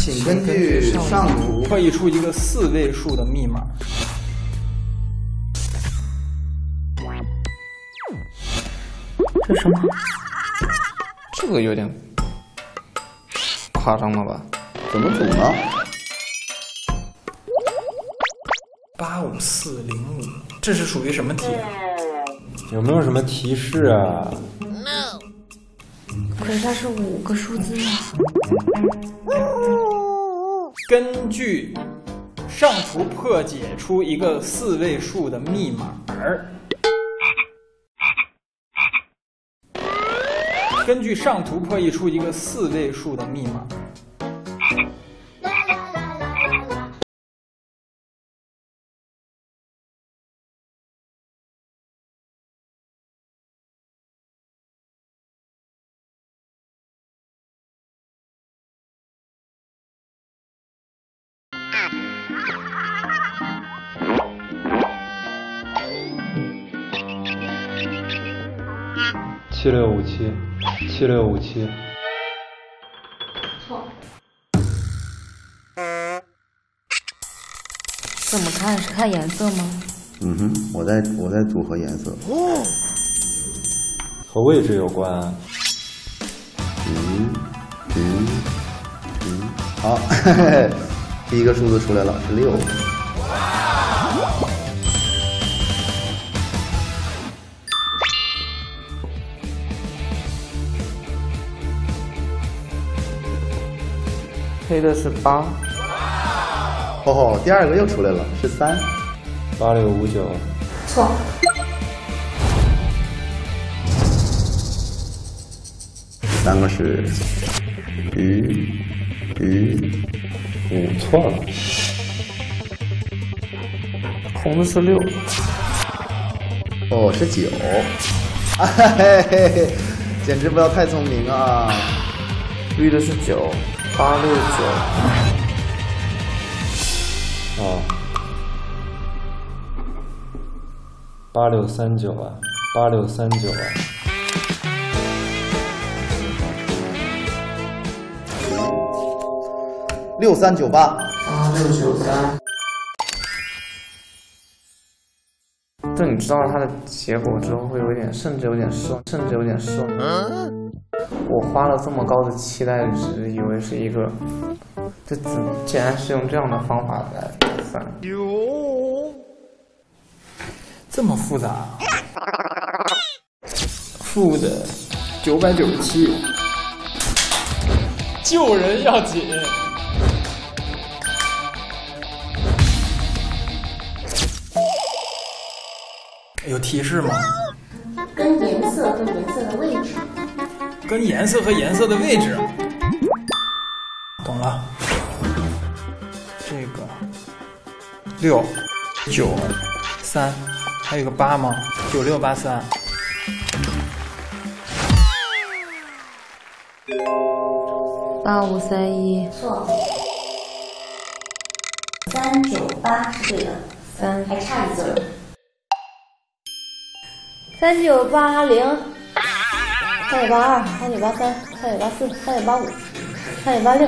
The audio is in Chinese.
请根据上图绘出一个四位数的密码。这什么？这个有点夸张了吧？怎么组呢？八五四零五，这是属于什么题？有没有什么提示啊？可是它是五个数字啊！根据上图破解出一个四位数的密码儿。根据上图破译出一个四位数的密码。七六五七，七六五七。错。怎么看？是看颜色吗？嗯哼，我在我在组合颜色。哦。和位置有关啊。嗯嗯嗯，好，第一个数字出来了，是六。黑的是八，哦，第二个又出来了，是三，八六五九，错，三个是鱼鱼，五错了，红的是六，哦，是九，嘿嘿嘿，简直不要太聪明啊，绿的是九。八六九，哦，八六三九啊，八六三九啊，六三九八，八六九三。等你知道它的结果之后，会有点，甚至有点失望，甚至有点失望。我花了这么高的期待值，以为是一个，这怎竟然是用这样的方法来算？哟，这么复杂？负的九百九十七，救人要紧。有提示吗？跟颜色和颜色的位置。跟颜色和颜色的位置，懂了。这个六九三，还有个八吗？九六八三。八五三一，错。三九八是对的，三还差一字。三九八零。三九八二，三九八三，三九八四，三九八五，三九八六。